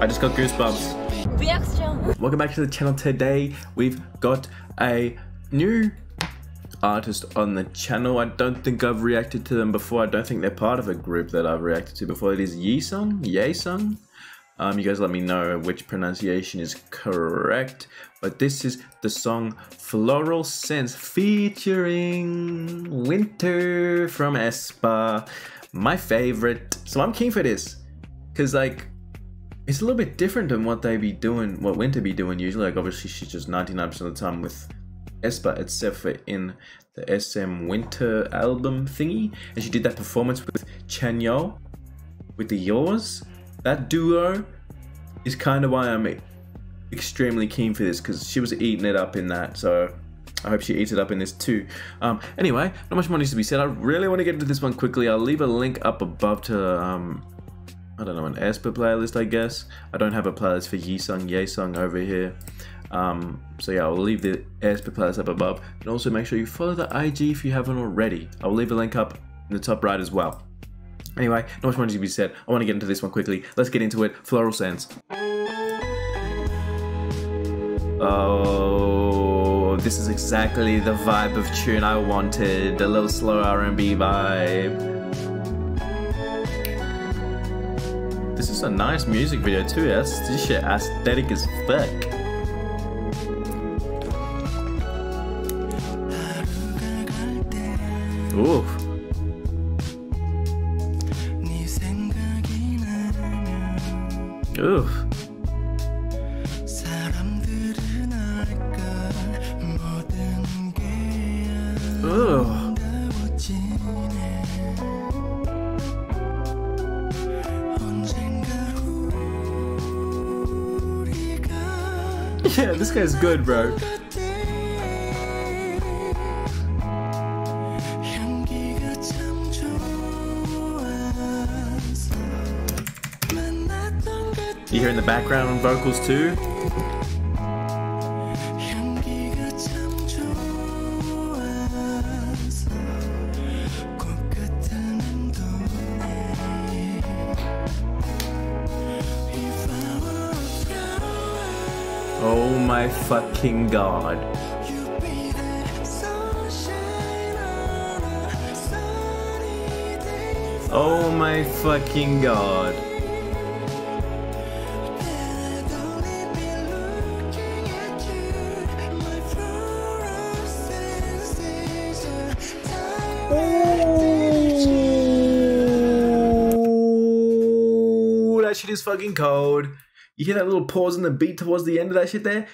I just got goosebumps. Reaction. Welcome back to the channel today. We've got a new artist on the channel. I don't think I've reacted to them before. I don't think they're part of a group that I've reacted to before. It is Yesung, Yesung. Um, you guys let me know which pronunciation is correct. But this is the song Floral Sense featuring Winter from aespa. My favorite. So I'm keen for this. Because, like, it's a little bit different than what they be doing, what Winter be doing usually. Like, obviously, she's just 99% of the time with aespa, except for in the SM Winter album thingy. And she did that performance with Chanyeol, with the Yours that duo is kind of why I'm extremely keen for this because she was eating it up in that. So I hope she eats it up in this too. Um, anyway, not much more needs to be said. I really want to get into this one quickly. I'll leave a link up above to, um, I don't know, an aespa playlist, I guess. I don't have a playlist for Yesung, Yesung over here. Um, so yeah, I'll leave the aespa playlist up above. And also make sure you follow the IG if you haven't already. I'll leave a link up in the top right as well. Anyway, not much more to be said. I want to get into this one quickly. Let's get into it. Floral Sense. Oh, this is exactly the vibe of tune I wanted. A little slow R&B vibe. This is a nice music video too. That's this shit aesthetic as fuck. Ooh. Ooh. Yeah, this guy's good, bro. You hear in the background vocals too? Oh my fucking god. Oh my fucking god. Ooh, that shit is fucking cold. You hear that little pause in the beat towards the end of that shit there?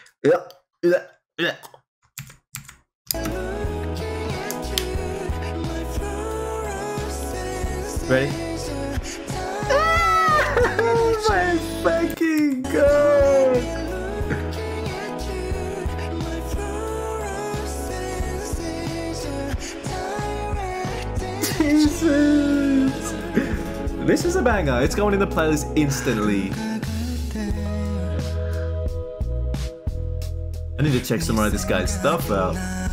Ready? oh my fucking god! Jesus! This is a banger. It's going in the playlist instantly. I need to check some more of this guy's stuff out.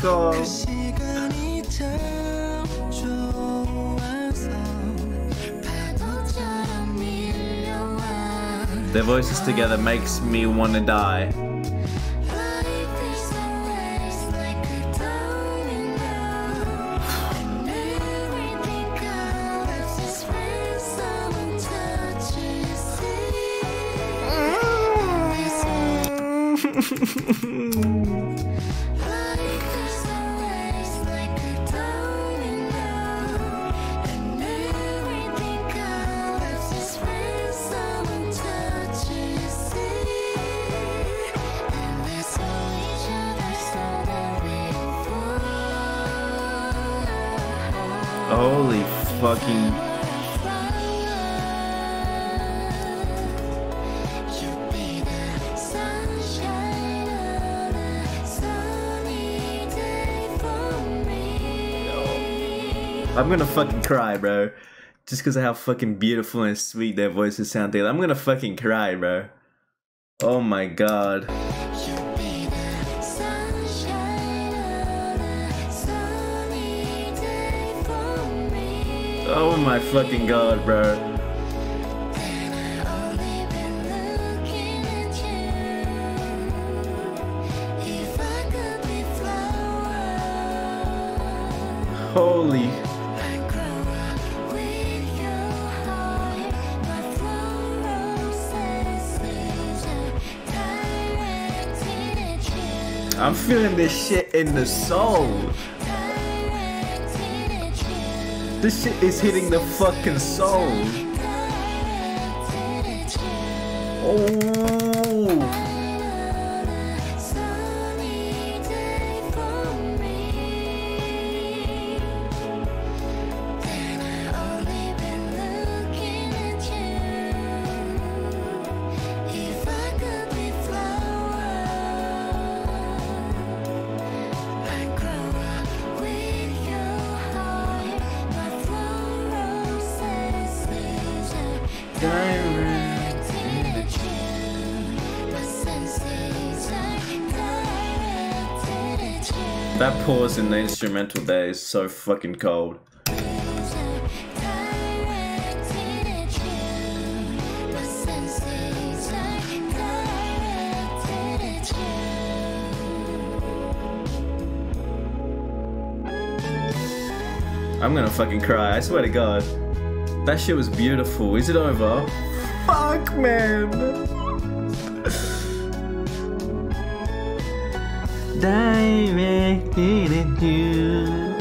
Fuck off. Their voices together makes me wanna die. fucking. I'm gonna fucking cry, bro. Just because of how fucking beautiful and sweet their voices sound, dude. I'm gonna fucking cry, bro. Oh my god. Oh my fucking god, bro. Holy. I'm feeling this shit in the soul. This shit is hitting the fucking soul. Oh. That pause in the instrumental there is so fucking cold. I'm gonna fucking cry, I swear to god. That shit was beautiful. Is it over? Fuck, man! Directed at you.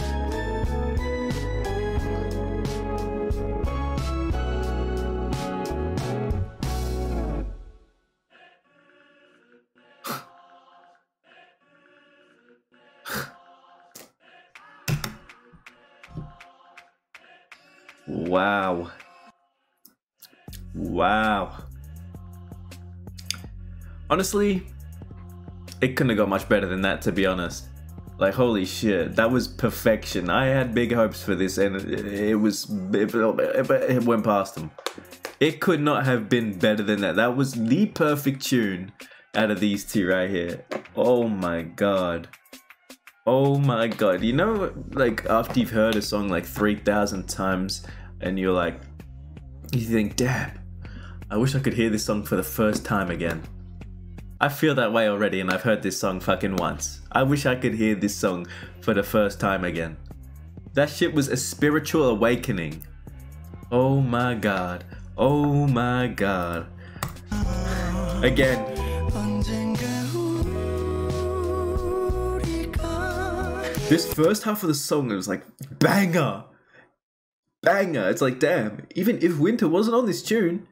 wow. Wow. Honestly, it couldn't have got much better than that, to be honest. Like, holy shit, that was perfection. I had big hopes for this, and it, was. It, it went past them. It could not have been better than that. That was the perfect tune out of these two right here. Oh my god. Oh my god. You know, like, after you've heard a song like 3,000 times, and you're like, you think, damn, I wish I could hear this song for the first time again. I feel that way already and I've heard this song fucking once. I wish I could hear this song for the first time again. That shit was a spiritual awakening. Oh my god. Oh my god. Again. This first half of the song was like banger. Banger. It's like damn, even if Winter wasn't on this tune,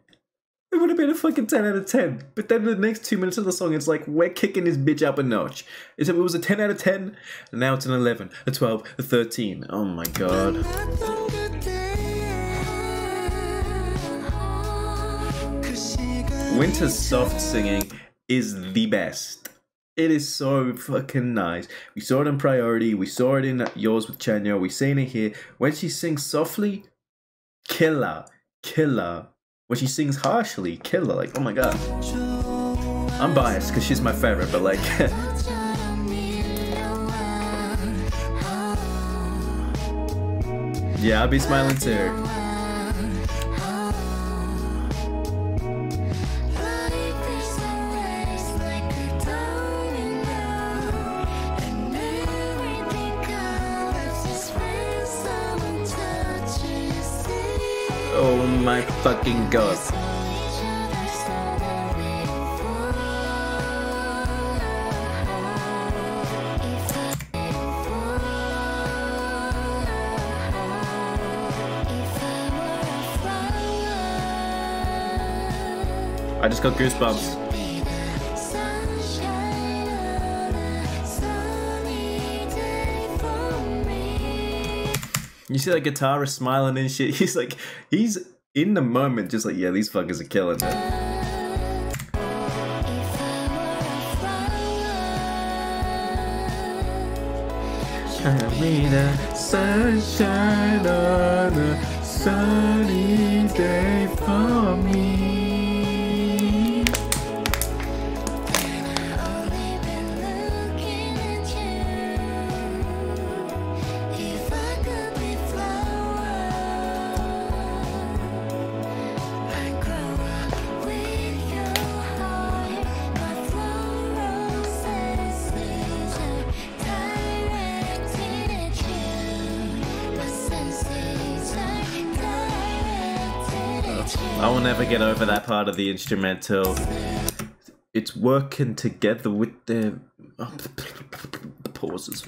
it would have been a fucking 10 out of 10. But then the next two minutes of the song, it's like, we're kicking this bitch up a notch. It was a 10 out of 10, and now it's an 11, a 12, a 13. Oh my god. Winter's soft singing is the best. It is so fucking nice. We saw it in Priority, we saw it in Yours with Chanyeol, we seen it here. When she sings softly, killer, killer. When she sings harshly, killer. Like, oh my god. I'm biased because she's my favorite, but like. yeah, I'll be smiling too. Fucking god. I just got goosebumps. You see that guitarist smiling and shit. He's like, he's in the moment, just like, yeah, these fuckers are killing it. Sunshine on a sunny day for me. Never get over that part of the instrumental. It's working together with oh, the pauses.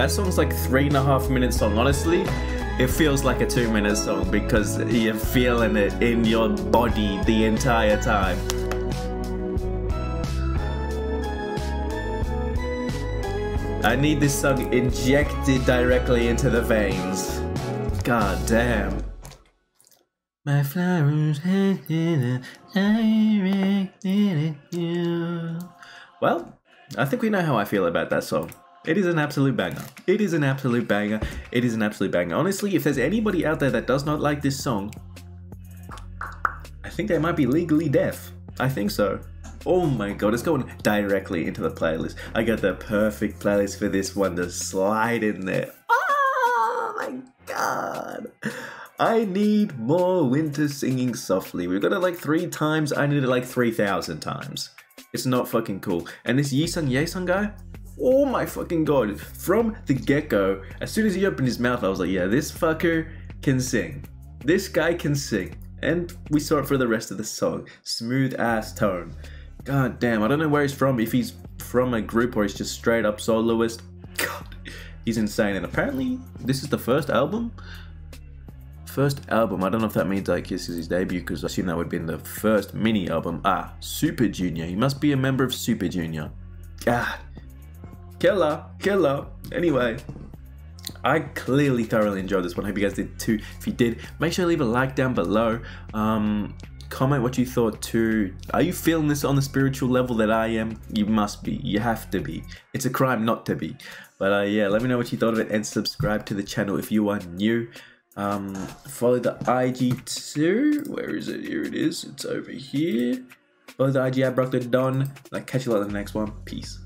That song's like three and a half minutes long. Honestly, it feels like a two minute song because you're feeling it in your body the entire time. I need this song injected directly into the veins. God damn. My flowers at you. Well, I think we know how I feel about that song. It is an absolute banger. It is an absolute banger. It is an absolute banger. Honestly, if there's anybody out there that does not like this song, I think they might be legally deaf. I think so. Oh my god, it's going directly into the playlist. I got the perfect playlist for this one to slide in there. Oh my god. I need more winter singing softly. We've got it like three times. I need it like 3,000 times. It's not fucking cool. And this Yisung Yesung guy, oh my fucking god. From the get go, as soon as he opened his mouth, I was like, yeah, this fucker can sing. This guy can sing. And we saw it for the rest of the song. Smooth ass tone. God damn, I don't know where he's from. If he's from a group or he's just straight up soloist. God, he's insane. And apparently, this is the first album. First album. I don't know if that means like this is his debut because I assume that would have been the first mini album. Ah, Super Junior. He must be a member of Super Junior. God, killer, killer. Anyway, I clearly thoroughly enjoyed this one. Hope you guys did too. If you did, make sure to leave a like down below. Um, comment what you thought too. Are you feeling this on the spiritual level that I am? You must be. You have to be. It's a crime not to be. But uh, yeah, let me know what you thought of it and subscribe to the channel if you are new. Um, follow the IG too. Where is it? Here it is. It's over here. Follow the IG at Brock the Don. I'll catch you later in the next one. Peace.